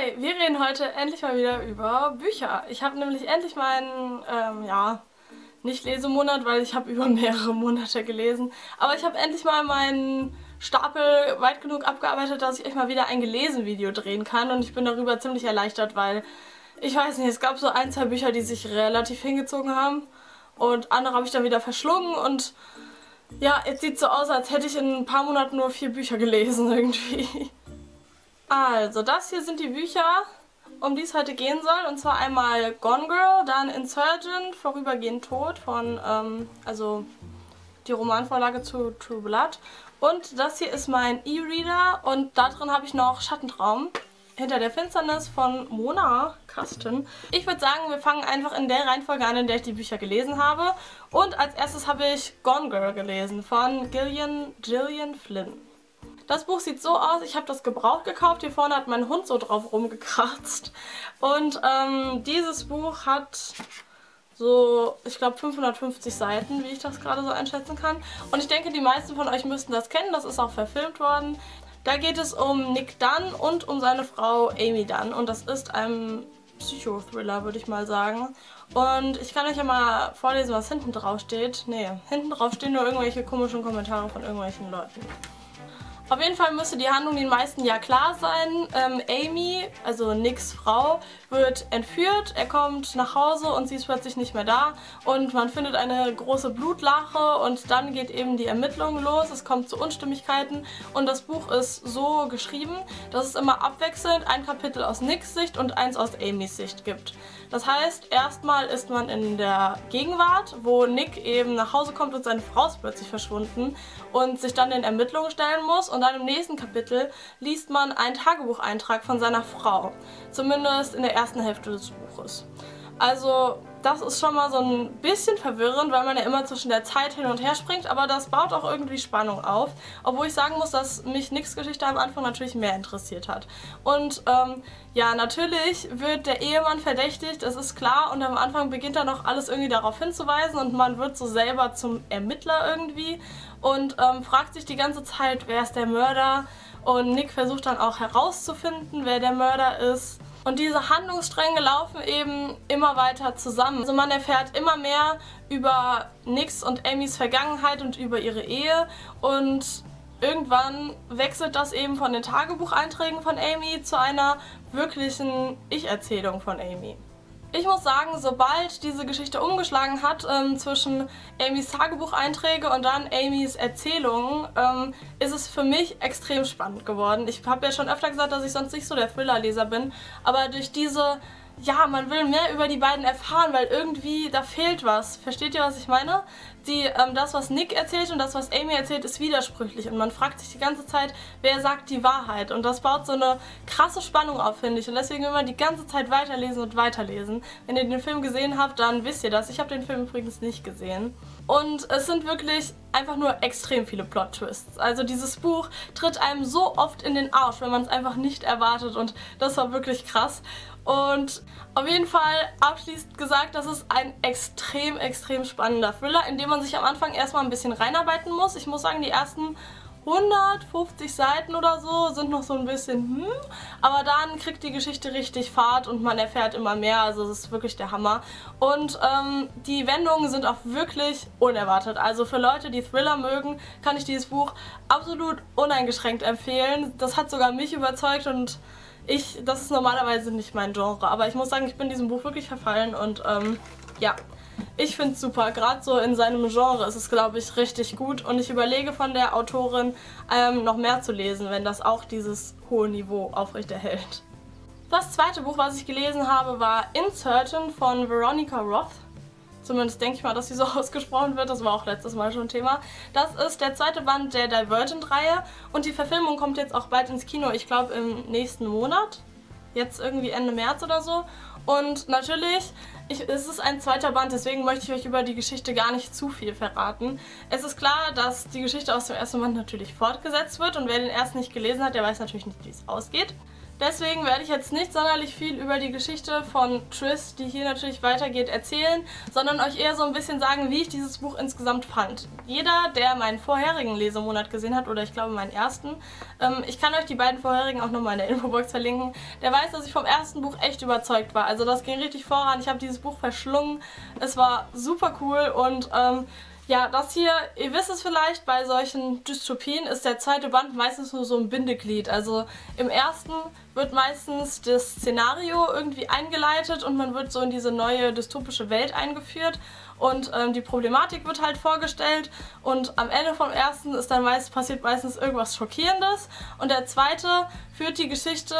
Hi, wir reden heute endlich mal wieder über Bücher. Ich habe nämlich endlich meinen, ähm, ja, nicht Lesemonat, weil ich habe über mehrere Monate gelesen. Aber ich habe endlich mal meinen Stapel weit genug abgearbeitet, dass ich euch mal wieder ein Gelesen-Video drehen kann. Und ich bin darüber ziemlich erleichtert, weil, ich weiß nicht, es gab so ein, zwei Bücher, die sich relativ hingezogen haben. Und andere habe ich dann wieder verschlungen und ja, jetzt sieht so aus, als hätte ich in ein paar Monaten nur vier Bücher gelesen irgendwie. Also, das hier sind die Bücher, um die es heute gehen soll. Und zwar einmal Gone Girl, dann Insurgent, Vorübergehend Tod von, ähm, also die Romanvorlage zu True Blood. Und das hier ist mein E-Reader und da drin habe ich noch Schattentraum. Hinter der Finsternis von Mona Kasten. Ich würde sagen, wir fangen einfach in der Reihenfolge an, in der ich die Bücher gelesen habe. Und als erstes habe ich Gone Girl gelesen von Gillian, Gillian Flynn. Das Buch sieht so aus, ich habe das gebraucht gekauft. Hier vorne hat mein Hund so drauf rumgekratzt. Und ähm, dieses Buch hat so, ich glaube 550 Seiten, wie ich das gerade so einschätzen kann. Und ich denke, die meisten von euch müssten das kennen. Das ist auch verfilmt worden. Da geht es um Nick Dunn und um seine Frau Amy Dunn. Und das ist ein Psychothriller, würde ich mal sagen. Und ich kann euch ja mal vorlesen, was hinten drauf steht. Nee, hinten drauf stehen nur irgendwelche komischen Kommentare von irgendwelchen Leuten. Auf jeden Fall müsste die Handlung den meisten ja klar sein. Ähm, Amy, also Nicks Frau, wird entführt. Er kommt nach Hause und sie ist plötzlich nicht mehr da. Und man findet eine große Blutlache und dann geht eben die Ermittlung los. Es kommt zu Unstimmigkeiten und das Buch ist so geschrieben, dass es immer abwechselnd ein Kapitel aus Nicks Sicht und eins aus Amys Sicht gibt. Das heißt, erstmal ist man in der Gegenwart, wo Nick eben nach Hause kommt und seine Frau ist plötzlich verschwunden und sich dann den Ermittlungen stellen muss. Und dann im nächsten Kapitel liest man einen Tagebucheintrag von seiner Frau. Zumindest in der ersten Hälfte des Buches. Also das ist schon mal so ein bisschen verwirrend, weil man ja immer zwischen der Zeit hin und her springt, aber das baut auch irgendwie Spannung auf. Obwohl ich sagen muss, dass mich Nix Geschichte am Anfang natürlich mehr interessiert hat. Und ähm, ja, natürlich wird der Ehemann verdächtigt, das ist klar, und am Anfang beginnt dann noch alles irgendwie darauf hinzuweisen und man wird so selber zum Ermittler irgendwie und ähm, fragt sich die ganze Zeit, wer ist der Mörder? Und Nick versucht dann auch herauszufinden, wer der Mörder ist. Und diese Handlungsstränge laufen eben immer weiter zusammen. Also man erfährt immer mehr über Nicks und Amys Vergangenheit und über ihre Ehe und irgendwann wechselt das eben von den Tagebucheinträgen von Amy zu einer wirklichen Ich-Erzählung von Amy. Ich muss sagen, sobald diese Geschichte umgeschlagen hat ähm, zwischen Amys Tagebucheinträge und dann Amys Erzählungen, ähm, ist es für mich extrem spannend geworden. Ich habe ja schon öfter gesagt, dass ich sonst nicht so der Thriller-Leser bin, aber durch diese ja, man will mehr über die beiden erfahren, weil irgendwie da fehlt was. Versteht ihr, was ich meine? Die, ähm, das, was Nick erzählt und das, was Amy erzählt, ist widersprüchlich und man fragt sich die ganze Zeit, wer sagt die Wahrheit. Und das baut so eine krasse Spannung auf, finde ich. Und deswegen man die ganze Zeit weiterlesen und weiterlesen. Wenn ihr den Film gesehen habt, dann wisst ihr das. Ich habe den Film übrigens nicht gesehen. Und es sind wirklich einfach nur extrem viele Plot-Twists. Also dieses Buch tritt einem so oft in den Arsch, wenn man es einfach nicht erwartet und das war wirklich krass. Und auf jeden Fall abschließend gesagt, das ist ein extrem, extrem spannender Thriller, in dem man sich am Anfang erstmal ein bisschen reinarbeiten muss. Ich muss sagen, die ersten 150 Seiten oder so sind noch so ein bisschen hm, aber dann kriegt die Geschichte richtig Fahrt und man erfährt immer mehr, also es ist wirklich der Hammer. Und ähm, die Wendungen sind auch wirklich unerwartet, also für Leute, die Thriller mögen, kann ich dieses Buch absolut uneingeschränkt empfehlen. Das hat sogar mich überzeugt und ich, das ist normalerweise nicht mein Genre, aber ich muss sagen, ich bin diesem Buch wirklich verfallen und ähm, ja, ich finde es super. Gerade so in seinem Genre ist es, glaube ich, richtig gut und ich überlege von der Autorin ähm, noch mehr zu lesen, wenn das auch dieses hohe Niveau aufrechterhält. Das zweite Buch, was ich gelesen habe, war Incertain von Veronica Roth. Zumindest denke ich mal, dass sie so ausgesprochen wird. Das war auch letztes Mal schon Thema. Das ist der zweite Band der Divergent-Reihe und die Verfilmung kommt jetzt auch bald ins Kino. Ich glaube im nächsten Monat. Jetzt irgendwie Ende März oder so. Und natürlich, ich, es ist ein zweiter Band, deswegen möchte ich euch über die Geschichte gar nicht zu viel verraten. Es ist klar, dass die Geschichte aus dem ersten Band natürlich fortgesetzt wird und wer den ersten nicht gelesen hat, der weiß natürlich nicht, wie es ausgeht. Deswegen werde ich jetzt nicht sonderlich viel über die Geschichte von Triss, die hier natürlich weitergeht, erzählen, sondern euch eher so ein bisschen sagen, wie ich dieses Buch insgesamt fand. Jeder, der meinen vorherigen Lesemonat gesehen hat, oder ich glaube meinen ersten, ähm, ich kann euch die beiden vorherigen auch nochmal in der Infobox verlinken, der weiß, dass ich vom ersten Buch echt überzeugt war. Also das ging richtig voran, ich habe dieses Buch verschlungen, es war super cool und ähm, ja, das hier, ihr wisst es vielleicht, bei solchen Dystopien ist der zweite Band meistens nur so ein Bindeglied. Also im ersten wird meistens das Szenario irgendwie eingeleitet und man wird so in diese neue dystopische Welt eingeführt und ähm, die Problematik wird halt vorgestellt und am Ende vom ersten ist dann meist, passiert meistens irgendwas Schockierendes und der zweite führt die Geschichte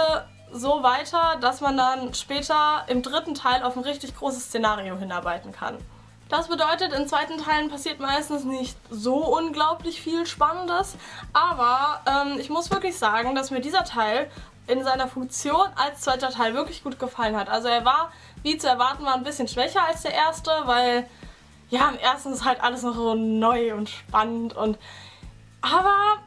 so weiter, dass man dann später im dritten Teil auf ein richtig großes Szenario hinarbeiten kann. Das bedeutet, in zweiten Teilen passiert meistens nicht so unglaublich viel Spannendes, aber ähm, ich muss wirklich sagen, dass mir dieser Teil in seiner Funktion als zweiter Teil wirklich gut gefallen hat. Also er war, wie zu erwarten war, ein bisschen schwächer als der erste, weil ja, im ersten ist halt alles noch so neu und spannend und aber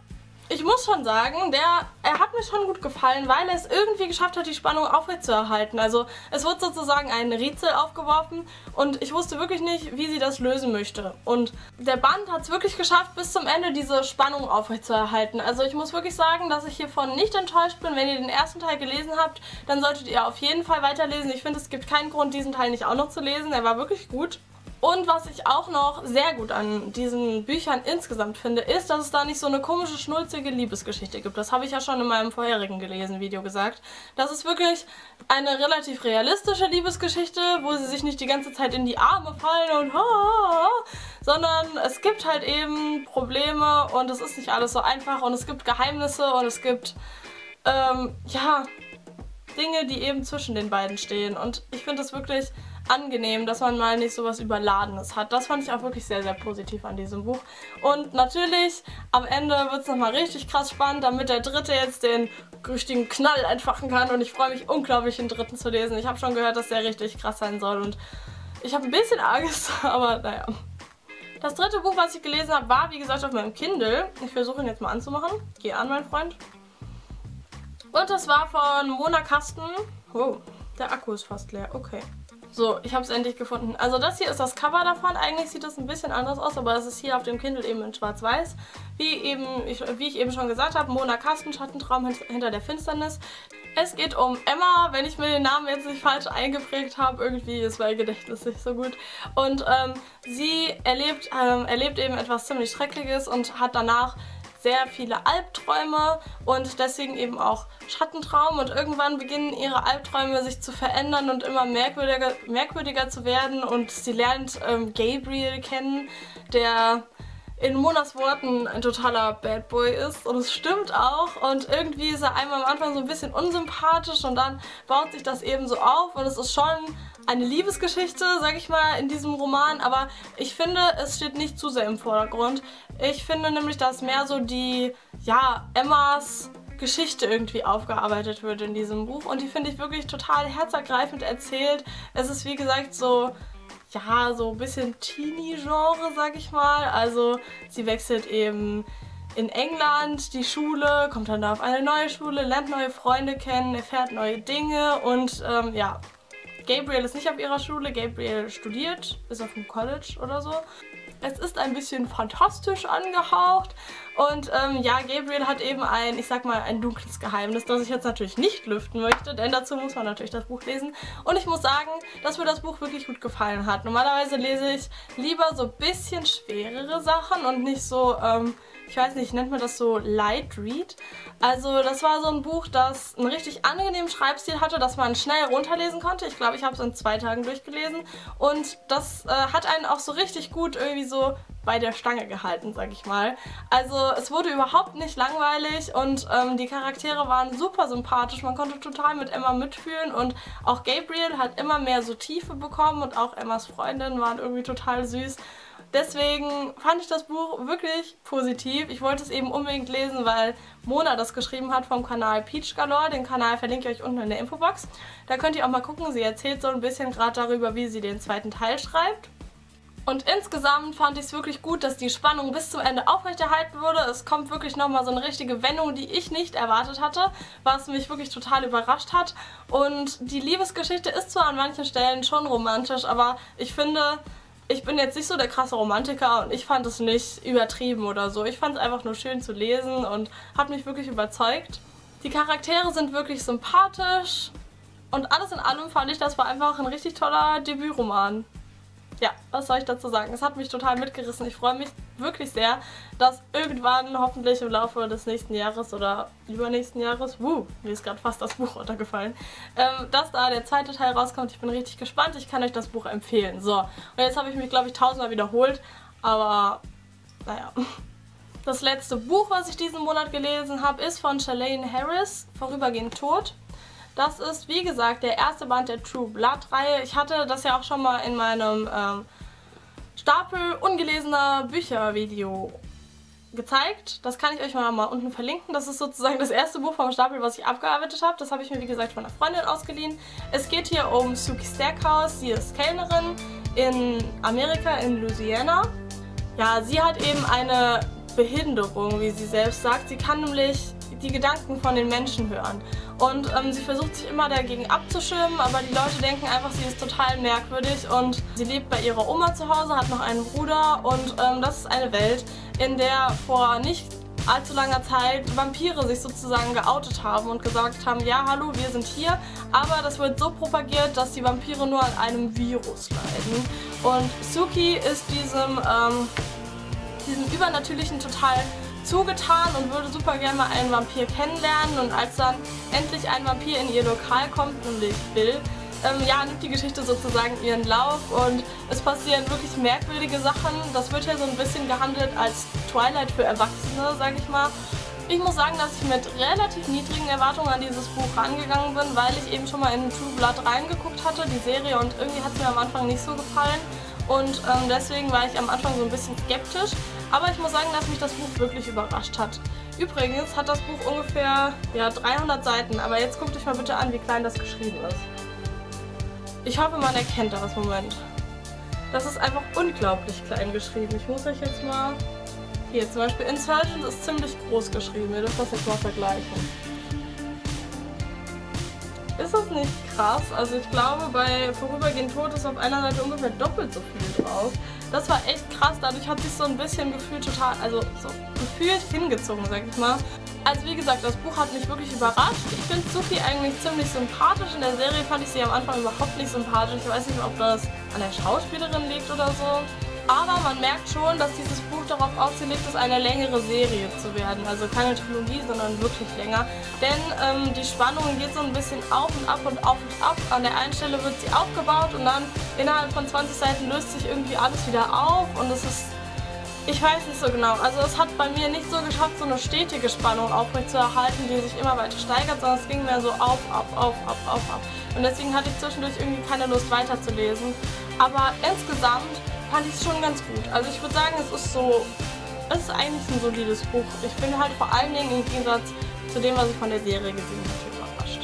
ich muss schon sagen, der, er hat mir schon gut gefallen, weil er es irgendwie geschafft hat, die Spannung aufrechtzuerhalten. Also es wird sozusagen ein Rätsel aufgeworfen und ich wusste wirklich nicht, wie sie das lösen möchte. Und der Band hat es wirklich geschafft, bis zum Ende diese Spannung aufrechtzuerhalten. Also ich muss wirklich sagen, dass ich hiervon nicht enttäuscht bin. Wenn ihr den ersten Teil gelesen habt, dann solltet ihr auf jeden Fall weiterlesen. Ich finde, es gibt keinen Grund, diesen Teil nicht auch noch zu lesen. Er war wirklich gut. Und was ich auch noch sehr gut an diesen Büchern insgesamt finde, ist, dass es da nicht so eine komische, schnulzige Liebesgeschichte gibt. Das habe ich ja schon in meinem vorherigen gelesen Video gesagt. Das ist wirklich eine relativ realistische Liebesgeschichte, wo sie sich nicht die ganze Zeit in die Arme fallen und sondern es gibt halt eben Probleme und es ist nicht alles so einfach und es gibt Geheimnisse und es gibt, ähm, ja, Dinge, die eben zwischen den beiden stehen. Und ich finde das wirklich angenehm, dass man mal nicht so was Überladenes hat. Das fand ich auch wirklich sehr, sehr positiv an diesem Buch. Und natürlich, am Ende wird es nochmal richtig krass spannend, damit der Dritte jetzt den richtigen Knall entfachen kann. Und ich freue mich unglaublich, den Dritten zu lesen. Ich habe schon gehört, dass der richtig krass sein soll. Und ich habe ein bisschen Angst, aber naja. Das dritte Buch, was ich gelesen habe, war wie gesagt auf meinem Kindle. Ich versuche ihn jetzt mal anzumachen. Geh an, mein Freund. Und das war von Mona Kasten. Oh, der Akku ist fast leer. Okay. So, ich habe es endlich gefunden. Also das hier ist das Cover davon. Eigentlich sieht das ein bisschen anders aus, aber es ist hier auf dem Kindle eben in schwarz-weiß. Wie, wie ich eben schon gesagt habe, Mona Kasten, Schattentraum hinter der Finsternis. Es geht um Emma, wenn ich mir den Namen jetzt nicht falsch eingeprägt habe. Irgendwie ist mein Gedächtnis nicht so gut. Und ähm, sie erlebt, ähm, erlebt eben etwas ziemlich Schreckliches und hat danach sehr viele Albträume und deswegen eben auch Schattentraum. Und irgendwann beginnen ihre Albträume sich zu verändern und immer merkwürdiger, merkwürdiger zu werden. Und sie lernt ähm, Gabriel kennen, der in Monas Worten ein totaler Bad Boy ist. Und es stimmt auch. Und irgendwie ist er einmal am Anfang so ein bisschen unsympathisch. Und dann baut sich das eben so auf. Und es ist schon eine Liebesgeschichte, sag ich mal, in diesem Roman, aber ich finde, es steht nicht zu sehr im Vordergrund. Ich finde nämlich, dass mehr so die, ja, Emmas Geschichte irgendwie aufgearbeitet wird in diesem Buch. Und die finde ich wirklich total herzergreifend erzählt. Es ist wie gesagt so, ja, so ein bisschen Teenie-Genre, sag ich mal. Also sie wechselt eben in England die Schule, kommt dann da auf eine neue Schule, lernt neue Freunde kennen, erfährt neue Dinge und ähm, ja, Gabriel ist nicht auf ihrer Schule, Gabriel studiert, ist auf dem College oder so. Es ist ein bisschen fantastisch angehaucht und ähm, ja, Gabriel hat eben ein, ich sag mal, ein dunkles Geheimnis, das ich jetzt natürlich nicht lüften möchte, denn dazu muss man natürlich das Buch lesen. Und ich muss sagen, dass mir das Buch wirklich gut gefallen hat. Normalerweise lese ich lieber so ein bisschen schwerere Sachen und nicht so, ähm, ich weiß nicht, nennt man das so Light Read. Also das war so ein Buch, das einen richtig angenehmen Schreibstil hatte, das man schnell runterlesen konnte. Ich glaube, ich habe es in zwei Tagen durchgelesen und das äh, hat einen auch so richtig gut irgendwie so bei der Stange gehalten, sag ich mal. Also es wurde überhaupt nicht langweilig und ähm, die Charaktere waren super sympathisch. Man konnte total mit Emma mitfühlen und auch Gabriel hat immer mehr so Tiefe bekommen und auch Emmas Freundinnen waren irgendwie total süß. Deswegen fand ich das Buch wirklich positiv. Ich wollte es eben unbedingt lesen, weil Mona das geschrieben hat vom Kanal Peach Galore. Den Kanal verlinke ich euch unten in der Infobox. Da könnt ihr auch mal gucken. Sie erzählt so ein bisschen gerade darüber, wie sie den zweiten Teil schreibt. Und insgesamt fand ich es wirklich gut, dass die Spannung bis zum Ende aufrechterhalten wurde. Es kommt wirklich nochmal so eine richtige Wendung, die ich nicht erwartet hatte, was mich wirklich total überrascht hat. Und die Liebesgeschichte ist zwar an manchen Stellen schon romantisch, aber ich finde, ich bin jetzt nicht so der krasse Romantiker und ich fand es nicht übertrieben oder so. Ich fand es einfach nur schön zu lesen und hat mich wirklich überzeugt. Die Charaktere sind wirklich sympathisch und alles in allem fand ich, das war einfach ein richtig toller Debütroman ja, was soll ich dazu sagen? Es hat mich total mitgerissen. Ich freue mich wirklich sehr, dass irgendwann hoffentlich im Laufe des nächsten Jahres oder übernächsten Jahres, wuh, mir ist gerade fast das Buch runtergefallen, ähm, dass da der zweite Teil rauskommt. Ich bin richtig gespannt. Ich kann euch das Buch empfehlen. So, und jetzt habe ich mich, glaube ich, tausendmal wiederholt, aber naja. Das letzte Buch, was ich diesen Monat gelesen habe, ist von Shalane Harris, Vorübergehend tot. Das ist, wie gesagt, der erste Band der True Blood-Reihe. Ich hatte das ja auch schon mal in meinem ähm, Stapel ungelesener Bücher-Video gezeigt. Das kann ich euch mal, mal unten verlinken. Das ist sozusagen das erste Buch vom Stapel, was ich abgearbeitet habe. Das habe ich mir, wie gesagt, von einer Freundin ausgeliehen. Es geht hier um Suki Stackhouse. Sie ist Kellnerin in Amerika, in Louisiana. Ja, sie hat eben eine Behinderung, wie sie selbst sagt. Sie kann nämlich die Gedanken von den Menschen hören. Und ähm, sie versucht sich immer dagegen abzuschirmen, aber die Leute denken einfach, sie ist total merkwürdig und sie lebt bei ihrer Oma zu Hause, hat noch einen Bruder und ähm, das ist eine Welt, in der vor nicht allzu langer Zeit Vampire sich sozusagen geoutet haben und gesagt haben, ja hallo, wir sind hier, aber das wird so propagiert, dass die Vampire nur an einem Virus leiden. Und Suki ist diesem, ähm, diesem Übernatürlichen total zugetan und würde super gerne mal einen Vampir kennenlernen. Und als dann endlich ein Vampir in ihr Lokal kommt, nämlich Bill, ähm, ja, nimmt die Geschichte sozusagen ihren Lauf und es passieren wirklich merkwürdige Sachen. Das wird ja so ein bisschen gehandelt als Twilight für Erwachsene, sag ich mal. Ich muss sagen, dass ich mit relativ niedrigen Erwartungen an dieses Buch rangegangen bin, weil ich eben schon mal in True Blood reingeguckt hatte, die Serie, und irgendwie hat es mir am Anfang nicht so gefallen. Und ähm, deswegen war ich am Anfang so ein bisschen skeptisch. Aber ich muss sagen, dass mich das Buch wirklich überrascht hat. Übrigens hat das Buch ungefähr ja, 300 Seiten, aber jetzt guckt euch mal bitte an, wie klein das geschrieben ist. Ich hoffe, man erkennt das. Moment. Das ist einfach unglaublich klein geschrieben. Ich muss euch jetzt mal... Hier, zum Beispiel Insurgent ist ziemlich groß geschrieben. Ihr dürft das jetzt mal vergleichen. Ist das nicht krass? Also ich glaube, bei Vorübergehend Tod ist auf einer Seite ungefähr doppelt so viel drauf. Das war echt krass, dadurch hat sich so ein bisschen gefühlt total, also so gefühlt hingezogen, sag ich mal. Also wie gesagt, das Buch hat mich wirklich überrascht. Ich finde Suki eigentlich ziemlich sympathisch. In der Serie fand ich sie am Anfang überhaupt nicht sympathisch. Ich weiß nicht, ob das an der Schauspielerin liegt oder so. Aber man merkt schon, dass dieses Buch darauf ausgelegt ist, eine längere Serie zu werden. Also keine Trilogie, sondern wirklich länger. Denn ähm, die Spannung geht so ein bisschen auf und ab und auf und ab. An der einen Stelle wird sie aufgebaut und dann innerhalb von 20 Seiten löst sich irgendwie alles wieder auf. Und es ist, ich weiß nicht so genau. Also es hat bei mir nicht so geschafft, so eine stetige Spannung aufrechtzuerhalten, die sich immer weiter steigert, sondern es ging mehr so auf, auf, auf, auf, auf, auf. Und deswegen hatte ich zwischendurch irgendwie keine Lust weiterzulesen. Aber insgesamt fand ich es schon ganz gut. Also ich würde sagen, es ist so, es ist eigentlich ein solides Buch. Ich bin halt vor allen Dingen im Gegensatz zu dem, was ich von der Serie gesehen habe, überrascht.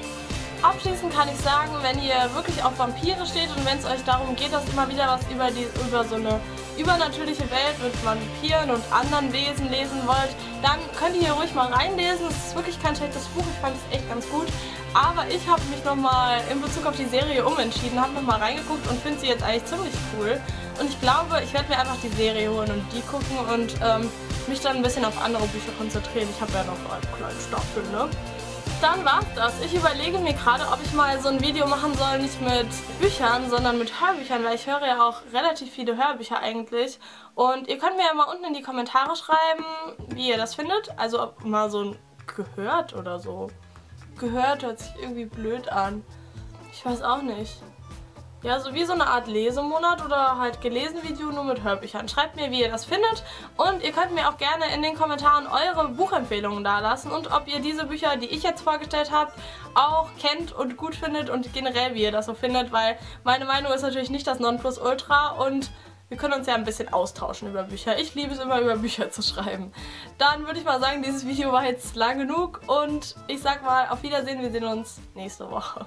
Abschließend kann ich sagen, wenn ihr wirklich auf Vampire steht und wenn es euch darum geht, dass immer wieder was über, die, über so eine übernatürliche Welt mit Vampiren und anderen Wesen lesen wollt, dann könnt ihr hier ruhig mal reinlesen. Es ist wirklich kein schlechtes Buch, ich fand es echt ganz gut. Aber ich habe mich nochmal in Bezug auf die Serie umentschieden, habe nochmal reingeguckt und finde sie jetzt eigentlich ziemlich cool. Und ich glaube, ich werde mir einfach die Serie holen und die gucken und ähm, mich dann ein bisschen auf andere Bücher konzentrieren. Ich habe ja noch einen kleinen Stapel, ne? Dann war's das. Ich überlege mir gerade, ob ich mal so ein Video machen soll, nicht mit Büchern, sondern mit Hörbüchern, weil ich höre ja auch relativ viele Hörbücher eigentlich. Und ihr könnt mir ja mal unten in die Kommentare schreiben, wie ihr das findet. Also ob mal so ein gehört oder so. Gehört hört sich irgendwie blöd an. Ich weiß auch nicht. Ja, so wie so eine Art Lesemonat oder halt gelesen Video nur mit Hörbüchern. Schreibt mir, wie ihr das findet und ihr könnt mir auch gerne in den Kommentaren eure Buchempfehlungen dalassen und ob ihr diese Bücher, die ich jetzt vorgestellt habe, auch kennt und gut findet und generell, wie ihr das so findet, weil meine Meinung ist natürlich nicht das Nonplusultra und wir können uns ja ein bisschen austauschen über Bücher. Ich liebe es immer, über Bücher zu schreiben. Dann würde ich mal sagen, dieses Video war jetzt lang genug und ich sag mal, auf Wiedersehen, wir sehen uns nächste Woche.